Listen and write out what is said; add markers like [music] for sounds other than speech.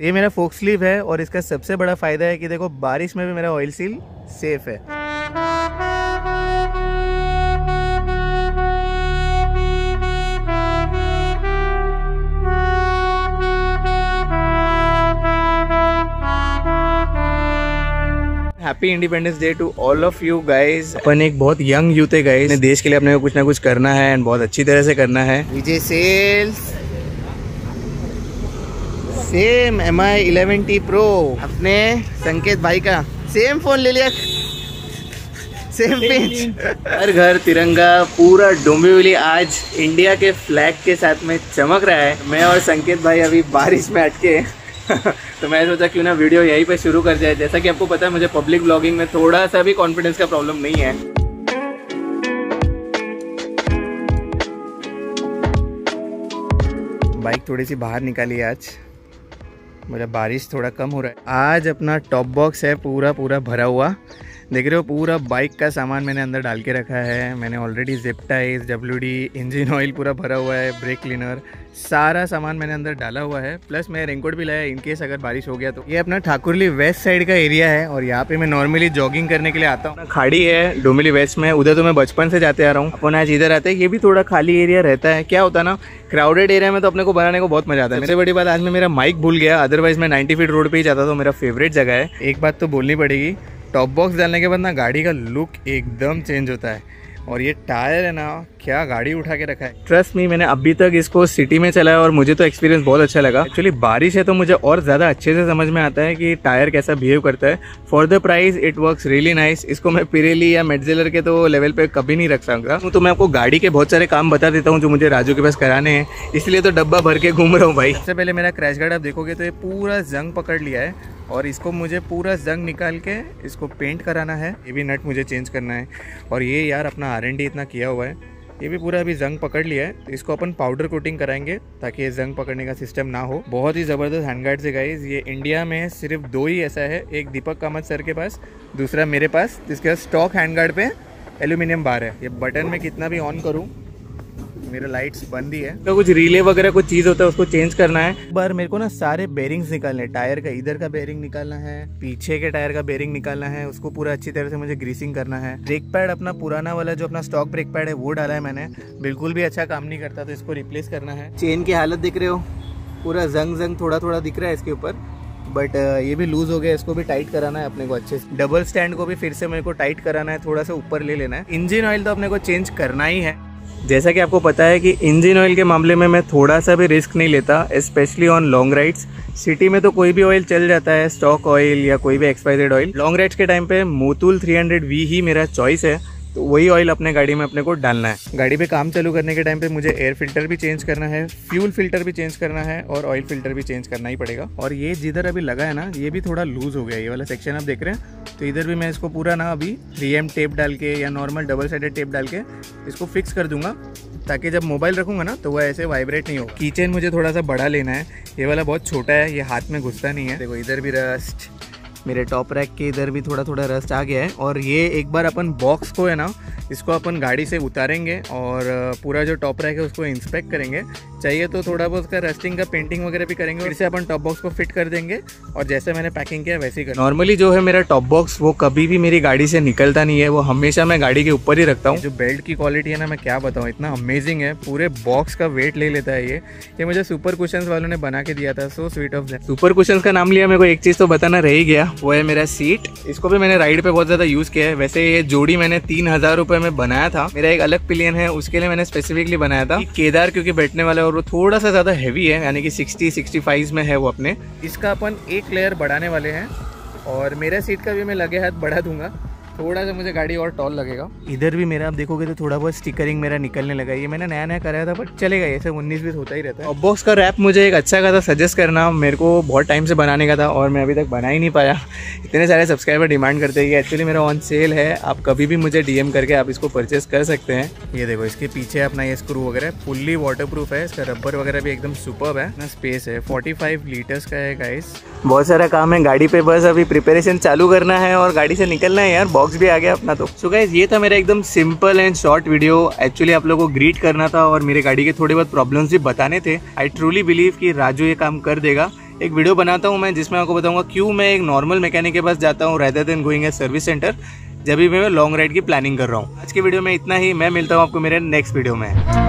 ये मेरा फोक स्लीव है और इसका सबसे बड़ा फ़ायदा है कि देखो बारिश में भी मेरा ऑयल सील सेफ़ है। Happy Independence Day to all of you guys अपन एक बहुत यंग यूथ है गाइस देश के लिए अपने को कुछ ना कुछ करना है एंड बहुत अच्छी तरह से करना है। Vijay sales same M I eleven T pro अपने संकेत भाई का। सेम फ़ोन ले लिया। सेम पिंच हर घर तिरंगा पूरा डोंबिवली आज इंडिया के फ्लैग के साथ में चमक रहा है। मैं और संकेत भाई अभी बारिश में अटके [laughs] तो मैं सोचा क्यों ना वीडियो यहीं पे शुरू कर जाए। जैसा कि आपको पता है मुझे पब्लिक ब्लॉगिंग में थोड़ा सा भी कॉन्फिडेंस का प्रॉब्लम नहीं है। बाइक थोड़ी सी बाहर निकाली आज। मेरा बारिश थोड़ा कम हो रहा है। आज अपना टॉप बॉक्स है पूरा पूरा भरा हुआ। देख रहे हो पूरा बाइक का सामान मैंने अंदर डाल के रखा है। मैंने already zip W D engine oil पूरा भरा हुआ है ब्रेक क्लीनर सारा सामान मैंने अंदर डाला हुआ है। प्लस मैं रेनकोट भी लाया इनकेस अगर बारिश हो गया तो। ये अपना ठाकुरली वेस्ट साइड का एरिया है और यहाँ पे मैं नॉर्मली जॉगिंग करने के लिए आता हूँ। खाड़ी है डोमिली वेस्ट में उधर तो मैं बचपन से जाते आ रहा हूँ। अपन आज इधर आते हैं ये भी थोड़ा खाली एरिया रहता है। क्या होता ना क्राउडेड एरिया में तो अपने को बनाने को बहुत मज़ा आता है। मेरे बड़ी बात आज मैं मेरा माइक भूल गया अदरवाइज़ मैं नाइन्टी फीट रोड पर ही जाता तो मेरा फेवरेट जगह है। एक बात तो बोलनी पड़ेगी टॉप बॉक्स डालने के बाद ना गाड़ी का लुक एकदम चेंज होता है। और ये टायर है ना, क्या गाड़ी उठा के रखा है। ट्रस्ट मी मैंने अभी तक इसको सिटी में चलाया और मुझे तो एक्सपीरियंस बहुत अच्छा लगा। एक्चुअली बारिश है तो मुझे और ज़्यादा अच्छे से समझ में आता है कि टायर कैसा बिहेव करता है। For the price it work really nice इसको मैं पिरेली या मेडजेलर के तो लेवल पे कभी नहीं रख सकता। तो मैं आपको गाड़ी के बहुत सारे काम बता देता हूँ जो मुझे राजू के पास कराने हैं। इसलिए तो डब्बा भर के घूम रहा हूँ भाई। सबसे पहले मेरा क्रैश गार्ड आप देखोगे तो ये पूरा जंग पकड़ लिया है। और इसको मुझे पूरा जंग निकाल के इसको पेंट कराना है। ये भी नट मुझे चेंज करना है। और ये यार अपना आर इतना किया हुआ है। ये भी पूरा अभी जंग पकड़ लिया है। तो इसको अपन पाउडर कोटिंग कराएँगे ताकि ये जंग पकड़ने का सिस्टम ना हो। बहुत ही ज़बरदस्त हैंड हैंडगार्ड से गाइज़ ये इंडिया में सिर्फ़ दो ही ऐसा है। एक दीपक कामत सर के पास, दूसरा मेरे पास। जिसके पास स्टॉक हैंडगार्ड पे एल्यूमिनियम बार है। ये बटन में कितना भी ऑन करूँ मेरा लाइट्स बंद ही है। तो कुछ रिले वगैरह कुछ चीज़ होता है उसको चेंज करना है। पर मेरे को ना सारे बेरिंग्स निकालने टायर का इधर का बेरिंग निकालना है पीछे के टायर का बेरिंग निकालना है उसको पूरा अच्छी तरह से मुझे ग्रीसिंग करना है। ब्रेक पैड अपना पुराना वाला जो अपना स्टॉक ब्रेक पैड है वो डाला है मैंने। बिल्कुल भी अच्छा काम नहीं करता तो इसको रिप्लेस करना है। चेन की हालत दिख रहे हो? पूरा जंग जंग थोड़ा थोड़ा दिख रहा है इसके ऊपर। बट ये भी लूज हो गया इसको भी टाइट कराना है अपने को अच्छे से। डबल स्टैंड को भी फिर से मेरे को टाइट कराना है थोड़ा सा ऊपर ले लेना है। इंजन ऑयल तो अपने को चेंज करना ही है। जैसा कि आपको पता है कि इंजन ऑयल के मामले में मैं थोड़ा सा भी रिस्क नहीं लेता specially on long rides city में तो कोई भी ऑयल चल जाता है स्टॉक ऑयल या कोई भी एक्सपायरेड ऑयल लॉन्ग राइड्स के टाइम पे मोतुल 300V ही मेरा चॉइस है. तो वही ऑयल अपने गाड़ी में अपने को डालना है। गाड़ी पे काम चालू करने के टाइम पे मुझे एयर फ़िल्टर भी चेंज करना है फ्यूल फ़िल्टर भी चेंज करना है और ऑयल फ़िल्टर भी चेंज करना ही पड़ेगा। और ये जिधर अभी लगा है ना, ये भी थोड़ा लूज हो गया, ये वाला सेक्शन आप देख रहे हैं। तो इधर भी मैं इसको पूरा ना अभी थ्री एम टेप डाल के या नॉर्मल डबल साइडेड टेप डाल के इसको फिक्स कर दूँगा, ताकि जब मोबाइल रखूँगा ना तो वह ऐसे वाइब्रेट नहीं हो किचन मुझे थोड़ा सा बड़ा लेना है, ये वाला बहुत छोटा है, ये हाथ में घुसता नहीं है। देखो, इधर भी रस्ट मेरे टॉप रैक के इधर भी थोड़ा थोड़ा रस्ट आ गया है और ये एक बार अपन बॉक्स को है ना इसको अपन गाड़ी से उतारेंगे और पूरा जो टॉप रैक है उसको इंस्पेक्ट करेंगे। चाहिए तो थोड़ा बहुत उसका रस्टिंग का पेंटिंग वगैरह भी करेंगे फिर से अपन टॉप बॉक्स को फिट कर देंगे और जैसे मैंने पैकिंग किया वैसे ही कर नॉर्मली जो है मेरा टॉप बॉक्स वो कभी भी मेरी गाड़ी से निकलता नहीं है वो हमेशा मैं गाड़ी के ऊपर ही रखता हूँ। जो बेल्ट की क्वालिटी है ना मैं क्या बताऊँ इतना अमेजिंग है पूरे बॉक्स का वेट ले लेता है ये। ये मुझे सुपर क्वेश्चन वालों ने बना के दिया था so sweet of super question का नाम लिया मेरे को एक चीज़ तो बताना रह ही गया वो है मेरा सीट इसको भी मैंने राइड पे बहुत ज़्यादा यूज़ किया है। वैसे ये जोड़ी मैंने तीन हज़ार रुपये में बनाया था। मेरा एक अलग पिलियन है, उसके लिए मैंने स्पेसिफिकली बनाया था केदार क्योंकि बैठने वाला है और वो थोड़ा सा ज़्यादा हैवी है, यानी कि 60 65 में है वो अपने। इसका अपन एक लेयर बढ़ाने वाले हैं और मेरा सीट का भी मैं लगे हाथ बढ़ा दूँगा। थोड़ा सा मुझे गाड़ी और टॉल लगेगा। इधर भी मेरा, आप देखोगे तो थोड़ा बहुत स्टिकरिंग मेरा निकलने लगा ये मैंने नया नया कराया था बट चलेगा ऐसे उन्नीस बीस होता ही रहता है। बॉक्स का रैप मुझे एक अच्छा खासा सजेस्ट करना। मेरे को बहुत टाइम से बनाने का था और मैं अभी तक बना ही नहीं पाया। इतने सारे सब्सक्राइबर डिमांड करते हैं कि एक्चुअली मेरा ऑन सेल है। आप कभी भी मुझे डीएम करके आप इसको परचेस कर सकते हैं। ये देखो, इसके पीछे अपना ये स्क्रू वगैरह फुल्ली वाटर प्रूफ है। इसका रबर वगैरह भी एकदम सुपर है। ना स्पेस है। फोर्टी लीटर्स का है गाइस बहुत सारा काम है। गाड़ी पे बस अभी प्रिपरेशन चालू करना है और गाड़ी से निकलना है यार। भी आ गया अपना तो। सो गाइज़ ये था मेरा एकदम simple and short video actually आप लोगों को ग्रीट करना था और मेरे गाड़ी के थोड़े बहुत प्रॉब्लम्स भी बताने थे। आई ट्रूली बिलीव कि राजू ये काम कर देगा। एक वीडियो बनाता हूँ मैं, जिसमें आपको बताऊँगा क्यों मैं एक नॉर्मल मैकेनिक के पास जाता हूँ rather than going a service centre जब भी मैं लॉन्ग राइड की प्लानिंग कर रहा हूँ। आज के वीडियो में इतना ही। मैं मिलता हूँ आपको मेरे नेक्स्ट वीडियो में।